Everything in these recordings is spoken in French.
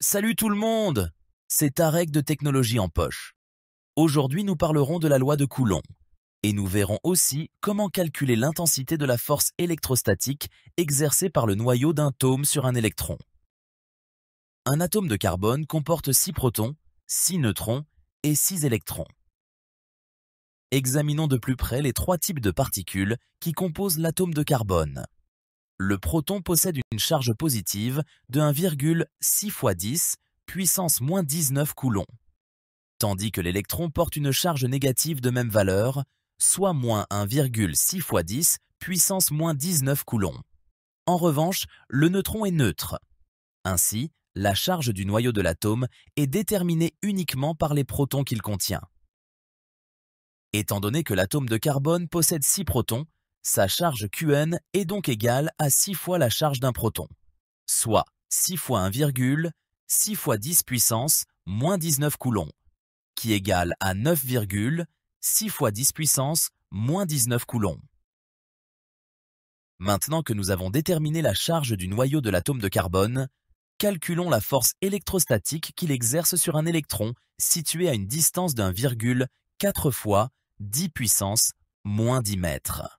Salut tout le monde C'est Tarek de Technologie en Poche. Aujourd'hui, nous parlerons de la loi de Coulomb. Et nous verrons aussi comment calculer l'intensité de la force électrostatique exercée par le noyau d'un tome sur un électron. Un atome de carbone comporte 6 protons, 6 neutrons et 6 électrons. Examinons de plus près les trois types de particules qui composent l'atome de carbone. Le proton possède une charge positive de 1,6 x 10 puissance moins 19 coulombs, tandis que l'électron porte une charge négative de même valeur, soit moins 1,6 x 10 puissance moins 19 coulombs. En revanche, le neutron est neutre. Ainsi, la charge du noyau de l'atome est déterminée uniquement par les protons qu'il contient. Étant donné que l'atome de carbone possède 6 protons, sa charge Qn est donc égale à 6 fois la charge d'un proton, soit 6 fois 1, 6 fois 10 puissance moins 19 coulombs, qui égale à 9, 6 fois 10 puissance moins 19 coulombs. Maintenant que nous avons déterminé la charge du noyau de l'atome de carbone, calculons la force électrostatique qu'il exerce sur un électron situé à une distance d'un virgule 4 fois 10 puissance moins 10 mètres.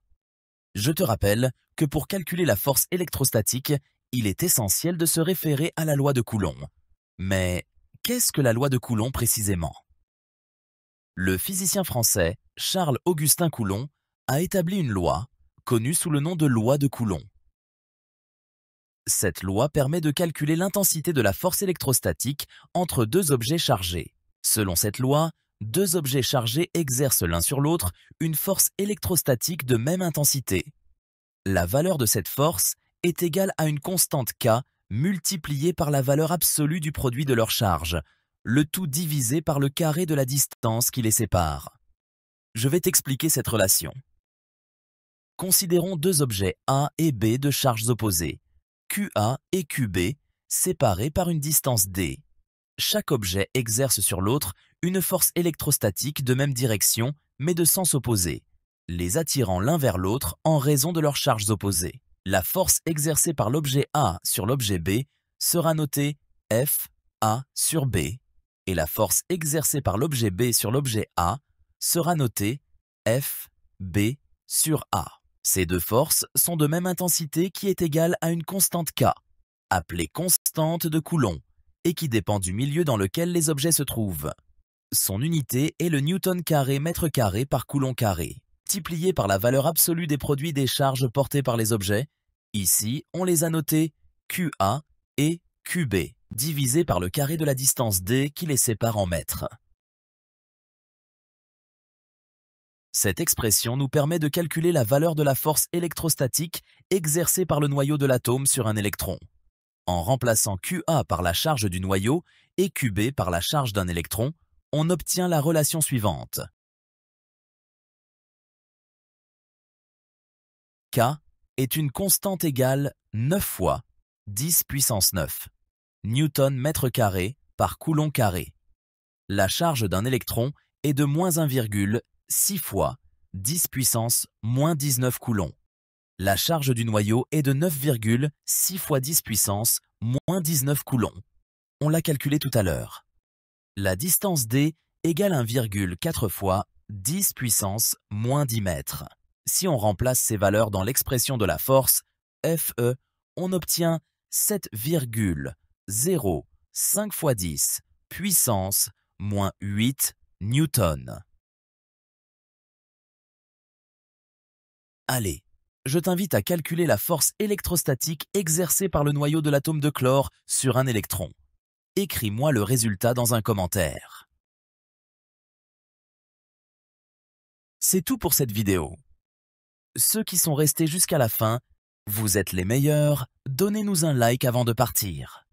Je te rappelle que pour calculer la force électrostatique, il est essentiel de se référer à la loi de Coulomb. Mais qu'est-ce que la loi de Coulomb précisément? Le physicien français Charles-Augustin Coulomb a établi une loi, connue sous le nom de loi de Coulomb. Cette loi permet de calculer l'intensité de la force électrostatique entre deux objets chargés. Selon cette loi, deux objets chargés exercent l'un sur l'autre une force électrostatique de même intensité. La valeur de cette force est égale à une constante K multipliée par la valeur absolue du produit de leur charge, le tout divisé par le carré de la distance qui les sépare. Je vais t'expliquer cette relation. Considérons deux objets A et B de charges opposées, QA et QB, séparés par une distance D. Chaque objet exerce sur l'autre une force électrostatique de même direction, mais de sens opposé, les attirant l'un vers l'autre en raison de leurs charges opposées. La force exercée par l'objet A sur l'objet B sera notée F A sur B, et la force exercée par l'objet B sur l'objet A sera notée F B sur A. Ces deux forces sont de même intensité qui est égale à une constante K, appelée constante de Coulomb, et qui dépend du milieu dans lequel les objets se trouvent. Son unité est le newton carré mètre carré par coulomb carré, multiplié par la valeur absolue des produits des charges portées par les objets. Ici, on les a notés QA et QB, divisés par le carré de la distance D qui les sépare en mètres. Cette expression nous permet de calculer la valeur de la force électrostatique exercée par le noyau de l'atome sur un électron. En remplaçant QA par la charge du noyau et QB par la charge d'un électron, on obtient la relation suivante. K est une constante égale 9 fois 10 puissance 9 Newton mètre carré par coulomb carré. La charge d'un électron est de moins 1,6 fois 10 puissance moins 19 coulombs. La charge du noyau est de 9,6 fois 10 puissance moins 19 coulombs. On l'a calculé tout à l'heure la distance d égale 1,4 fois 10 puissance moins 10 mètres. Si on remplace ces valeurs dans l'expression de la force, Fe, on obtient 7,05 fois 10 puissance moins 8 newtons. Allez, je t'invite à calculer la force électrostatique exercée par le noyau de l'atome de chlore sur un électron écris-moi le résultat dans un commentaire. C'est tout pour cette vidéo. Ceux qui sont restés jusqu'à la fin, vous êtes les meilleurs, donnez-nous un like avant de partir.